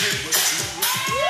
Yeah.